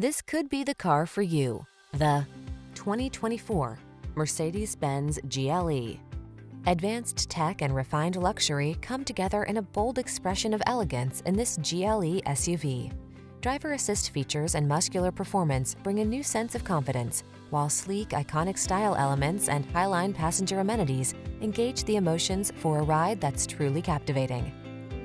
This could be the car for you. The 2024 Mercedes-Benz GLE. Advanced tech and refined luxury come together in a bold expression of elegance in this GLE SUV. Driver assist features and muscular performance bring a new sense of confidence, while sleek, iconic style elements and highline passenger amenities engage the emotions for a ride that's truly captivating.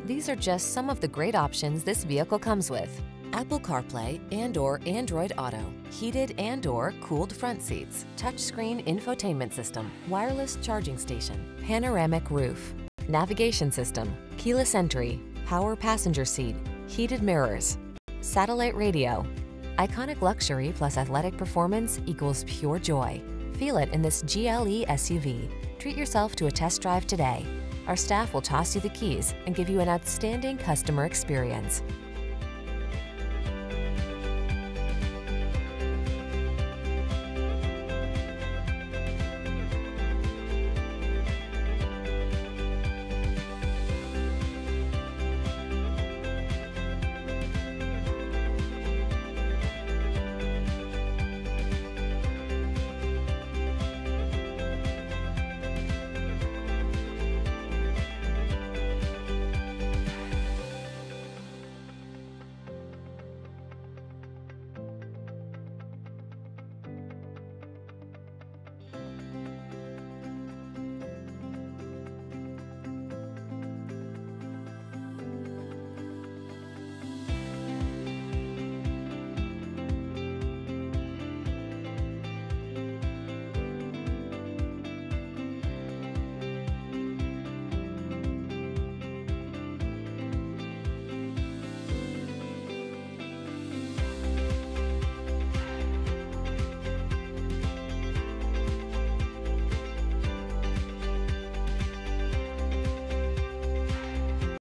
These are just some of the great options this vehicle comes with. Apple CarPlay and or Android Auto, heated and or cooled front seats, touchscreen infotainment system, wireless charging station, panoramic roof, navigation system, keyless entry, power passenger seat, heated mirrors, satellite radio. Iconic luxury plus athletic performance equals pure joy. Feel it in this GLE SUV. Treat yourself to a test drive today. Our staff will toss you the keys and give you an outstanding customer experience.